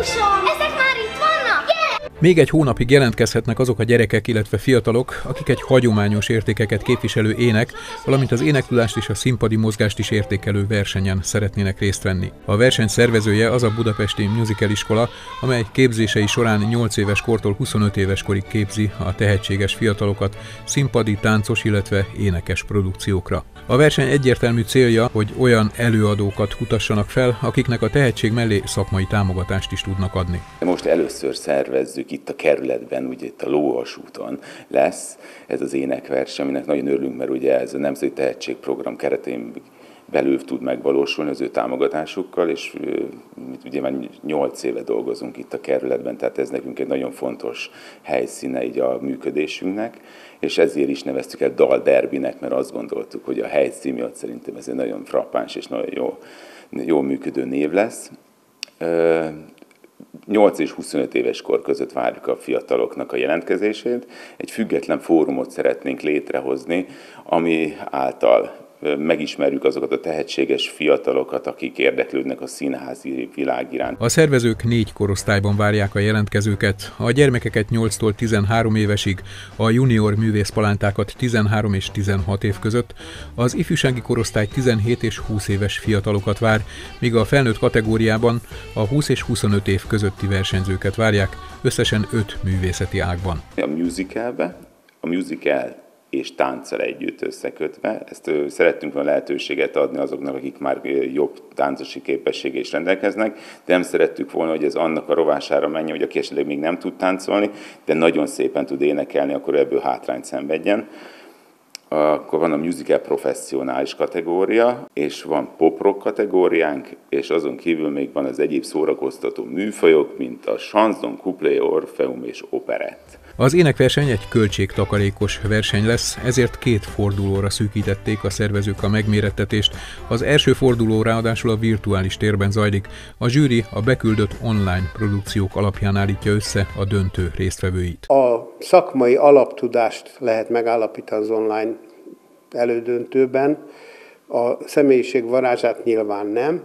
Jézusom! Ezek már itt vannak? Yeah! Még egy hónapig jelentkezhetnek azok a gyerekek, illetve fiatalok, akik egy hagyományos értékeket képviselő ének, valamint az énektudást és a színpadi mozgást is értékelő versenyen szeretnének részt venni. A verseny szervezője az a Budapesti Musical Iskola, amely képzései során 8 éves kortól 25 éves korig képzi a tehetséges fiatalokat színpadi, táncos, illetve énekes produkciókra. A verseny egyértelmű célja, hogy olyan előadókat kutassanak fel, akiknek a tehetség mellé szakmai támogatást is tudnak adni. Most először szervezzük itt a kerületben, ugye itt a Lóvas úton lesz ez az énekverseny, aminek nagyon örülünk, mert ugye ez a Nemzeti Tehetségprogram keretén belül tud megvalósulni az ő támogatásukkal, és ugye már 8 éve dolgozunk itt a kerületben, tehát ez nekünk egy nagyon fontos helyszíne így a működésünknek, és ezért is neveztük el Dal Derbinek, mert azt gondoltuk, hogy a helyszín miatt szerintem ez egy nagyon frappáns és nagyon jó, jó működő név lesz. 8 és 25 éves kor között várjuk a fiataloknak a jelentkezését. Egy független fórumot szeretnénk létrehozni, ami által megismerjük azokat a tehetséges fiatalokat, akik érdeklődnek a színházi világ iránt. A szervezők négy korosztályban várják a jelentkezőket, a gyermekeket 8-tól 13 évesig, a junior művészpalántákat 13 és 16 év között, az ifjúsági korosztály 17 és 20 éves fiatalokat vár, míg a felnőtt kategóriában a 20 és 25 év közötti versenyzőket várják, összesen 5 művészeti ágban. A musicalbe, a musical és tánccal együtt összekötve. Ezt szerettünk volna lehetőséget adni azoknak, akik már jobb táncosi képességgel is rendelkeznek, de nem szerettük volna, hogy ez annak a rovására menjen, hogy aki esetleg még nem tud táncolni, de nagyon szépen tud énekelni, akkor ebből hátrányt szenvedjen. Akkor van a musical professzionális kategória, és van pop rock kategóriánk, és azon kívül még van az egyéb szórakoztató műfajok, mint a chanson, couplé, orfeum és operett. Az énekverseny egy költségtakarékos verseny lesz, ezért két fordulóra szűkítették a szervezők a megmérettetést. Az első forduló ráadásul a virtuális térben zajlik. A zsűri a beküldött online produkciók alapján állítja össze a döntő résztvevőit. A szakmai alaptudást lehet megállapítani az online elődöntőben, a személyiség varázsát nyilván nem,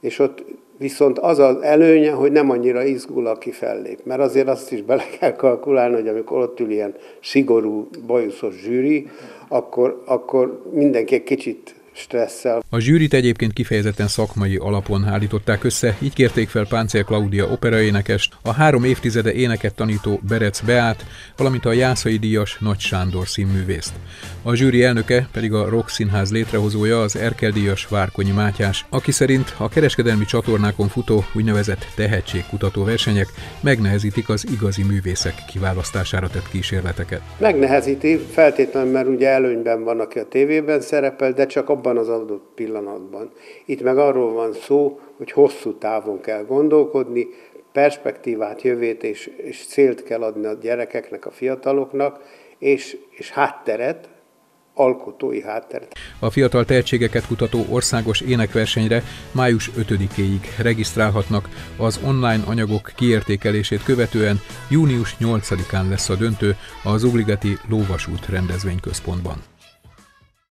és ott Viszont az az előnye, hogy nem annyira izgul, aki fellép. Mert azért azt is bele kell kalkulálni, hogy amikor ott ül ilyen szigorú, bajuszos zsűri, akkor, akkor mindenki egy kicsit stresszel. A zsűrit egyébként kifejezetten szakmai alapon állították össze, így kérték fel Páncél Klaudia operaénekest, a három évtizede éneket tanító Berec Beát, valamint a Jászai Díjas Nagy Sándor színművészt. A zsűri elnöke pedig a Rock Színház létrehozója az Erkel Díjas Várkonyi Mátyás, aki szerint a kereskedelmi csatornákon futó úgynevezett tehetségkutató versenyek megnehezítik az igazi művészek kiválasztására tett kísérleteket. Megnehezíti, feltétlenül, mert ugye előnyben van, aki a tévében szerepel, de csak abban az adott pillanatban. Itt meg arról van szó, hogy hosszú távon kell gondolkodni, perspektívát, jövét és, és célt kell adni a gyerekeknek, a fiataloknak, és, és hátteret, alkotói hátteret. A fiatal tehetségeket kutató országos énekversenyre május 5-éig regisztrálhatnak. Az online anyagok kiértékelését követően június 8-án lesz a döntő az Ugligeti Lóvasút rendezvényközpontban.